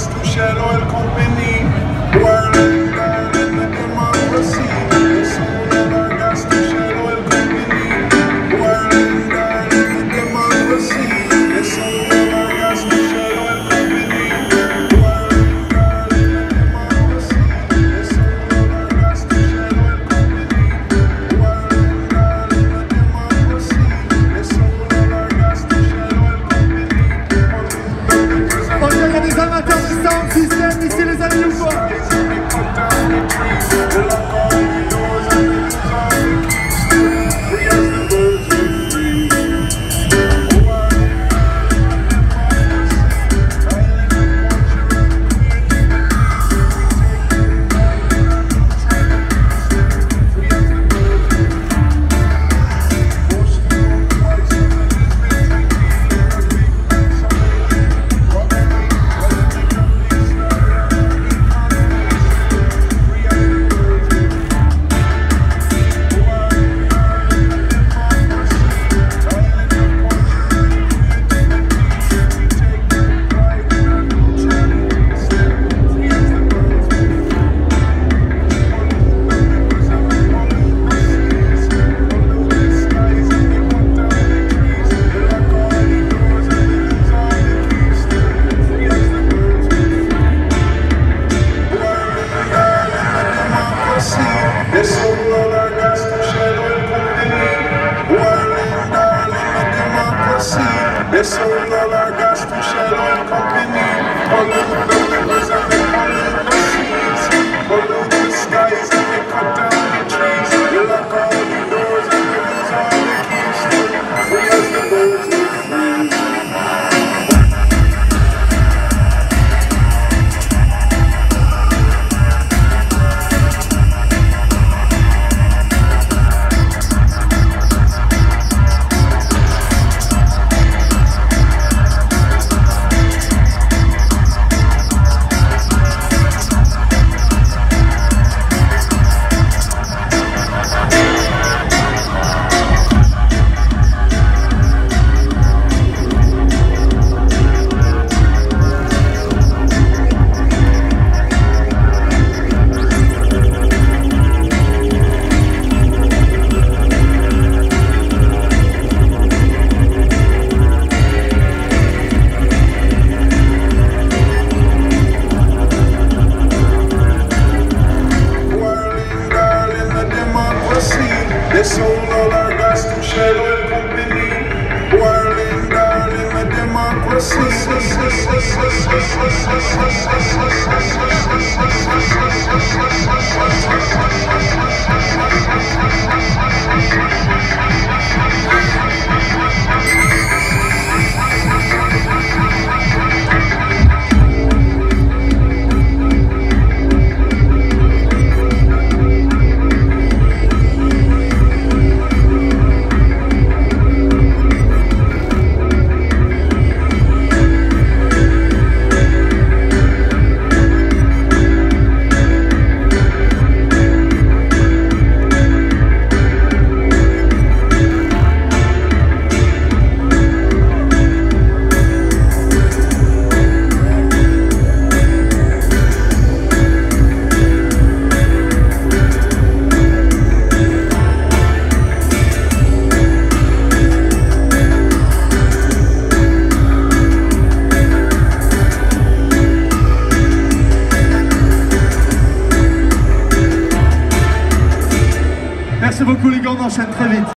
es tu el. don't see There's so little I got to share on company. Nessuno all sto cielo e compagni Whirling darling my democracy Thank. Merci beaucoup les gars, on enchaîne très vite.